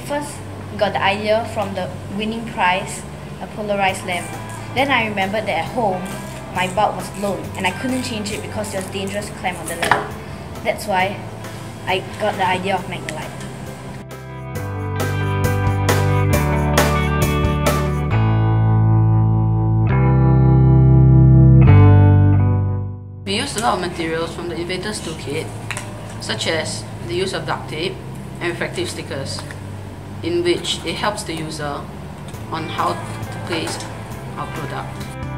first got the idea from the winning prize, a polarized lamp. Then I remembered that at home, my bulb was blown and I couldn't change it because it was dangerous to climb on the lamp. That's why I got the idea of Magnalite. We used a lot of materials from the Inventor's Toolkit, such as the use of duct tape and reflective stickers, in which it helps the user on how to place our product.